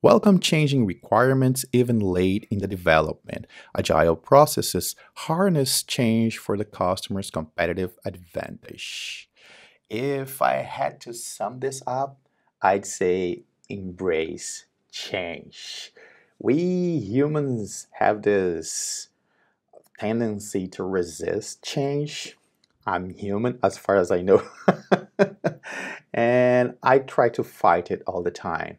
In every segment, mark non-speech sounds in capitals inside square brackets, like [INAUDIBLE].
Welcome changing requirements even late in the development. Agile processes harness change for the customer's competitive advantage. If I had to sum this up, I'd say embrace change. We humans have this tendency to resist change. I'm human as far as I know. [LAUGHS] and I try to fight it all the time.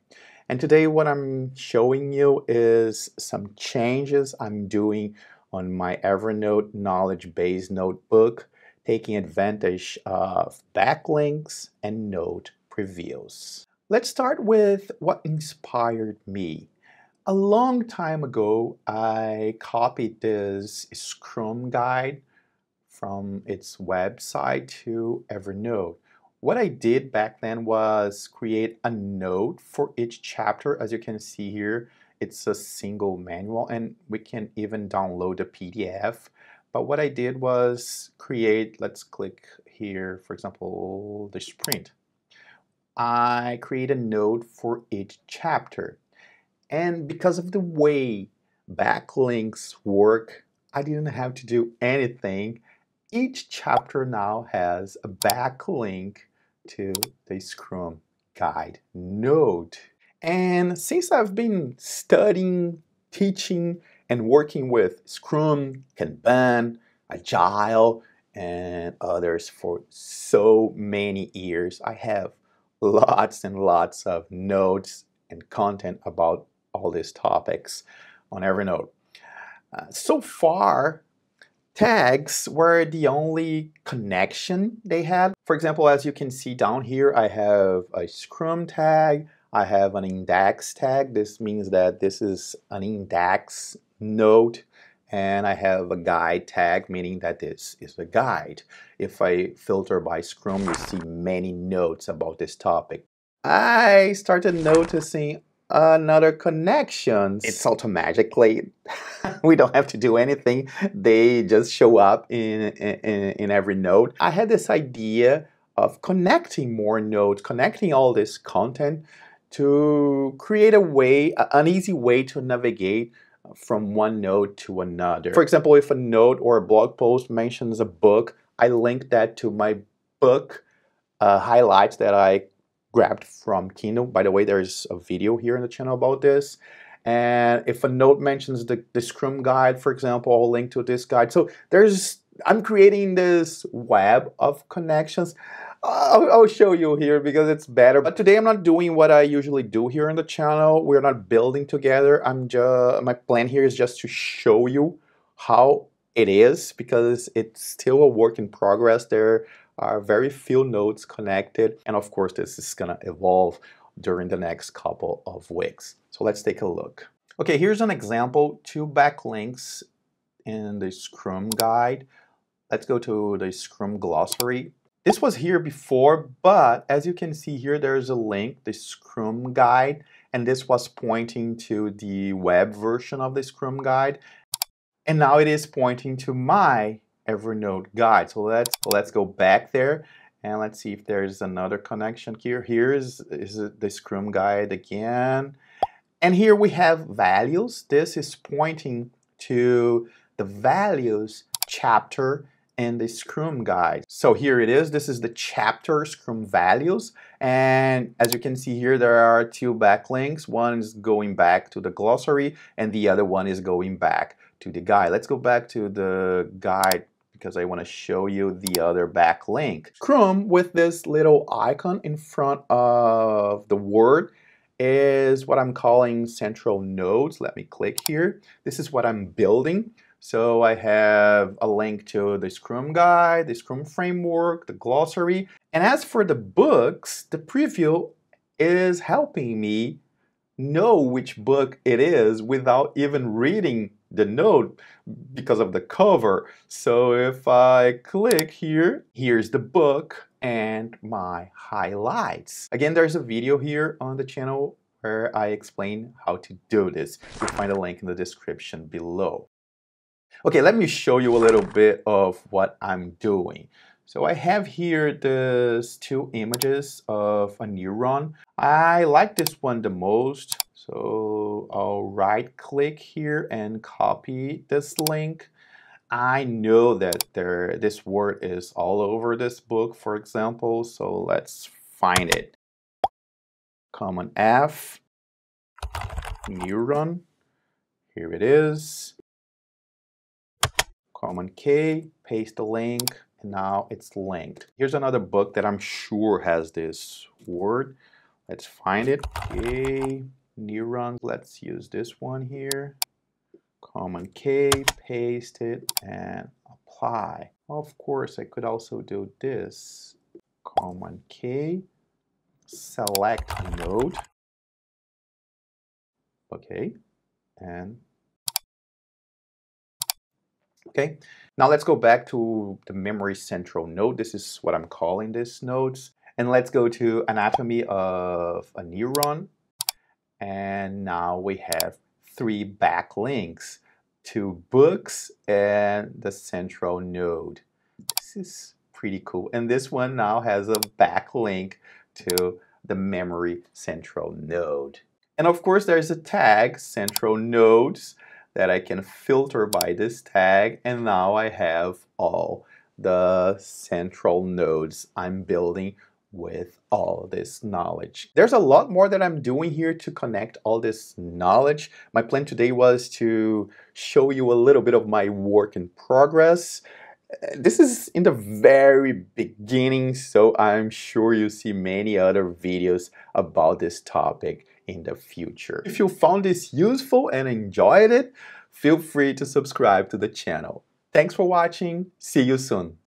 And today what I'm showing you is some changes I'm doing on my Evernote knowledge base notebook, taking advantage of backlinks and note previews. Let's start with what inspired me. A long time ago, I copied this Scrum guide from its website to Evernote. What I did back then was create a note for each chapter. As you can see here, it's a single manual and we can even download a PDF. But what I did was create, let's click here, for example, the sprint. I create a note for each chapter. And because of the way backlinks work, I didn't have to do anything. Each chapter now has a backlink to the Scrum Guide note. And since I've been studying, teaching, and working with Scrum, Kanban, Agile, and others for so many years, I have lots and lots of notes and content about all these topics on Evernote. Uh, so far, tags were the only connection they had. For example, as you can see down here, I have a Scrum tag, I have an index tag. This means that this is an index note and I have a guide tag, meaning that this is a guide. If I filter by Scrum, you see many notes about this topic. I started noticing another connections. It's automatically, [LAUGHS] we don't have to do anything. They just show up in, in, in every node. I had this idea of connecting more nodes, connecting all this content to create a way, an easy way to navigate from one node to another. For example, if a node or a blog post mentions a book, I link that to my book uh, highlights that I grabbed from Kindle. By the way, there's a video here in the channel about this. And if a note mentions the, the Scrum guide, for example, I'll link to this guide. So there's, I'm creating this web of connections. I'll, I'll, show you here because it's better. But today I'm not doing what I usually do here on the channel. We're not building together. I'm just, my plan here is just to show you how it is because it's still a work in progress. There are very few nodes connected. And of course, this is gonna evolve during the next couple of weeks. So let's take a look. Okay, here's an example, two backlinks in the Scrum guide. Let's go to the Scrum glossary. This was here before, but as you can see here, there's a link, the Scrum guide, and this was pointing to the web version of the Scrum guide. And now it is pointing to my Evernote guide. So let's let's go back there and let's see if there's another connection here. Here is, is the Scrum guide again. And here we have values. This is pointing to the values chapter in the Scrum guide. So here it is. This is the chapter Scrum values. And as you can see here, there are two backlinks. One is going back to the glossary and the other one is going back to the guide. Let's go back to the guide because I want to show you the other backlink. Scrum with this little icon in front of the word is what I'm calling central nodes. Let me click here. This is what I'm building. So I have a link to the Scrum guide, the Scrum framework, the glossary. And as for the books, the preview is helping me know which book it is without even reading the note because of the cover. So if I click here, here's the book and my highlights. Again, there's a video here on the channel where I explain how to do this. You'll find a link in the description below. Okay, let me show you a little bit of what I'm doing. So I have here these two images of a neuron. I like this one the most. So I'll right click here and copy this link. I know that there this word is all over this book, for example, so let's find it. Command F, neuron, here it is. Command K, paste the link, and now it's linked. Here's another book that I'm sure has this word. Let's find it. K, neuron, let's use this one here. Command K, paste it, and apply. Of course, I could also do this. Command K, select node. Okay, and okay. Now let's go back to the memory central node. This is what I'm calling this nodes. And let's go to anatomy of a neuron. And now we have three backlinks to books and the central node. This is pretty cool. And this one now has a backlink to the memory central node. And of course, there's a tag, central nodes, that I can filter by this tag. And now I have all the central nodes I'm building with all this knowledge. There's a lot more that I'm doing here to connect all this knowledge. My plan today was to show you a little bit of my work in progress. Uh, this is in the very beginning, so I'm sure you'll see many other videos about this topic in the future. If you found this useful and enjoyed it, feel free to subscribe to the channel. Thanks for watching. See you soon.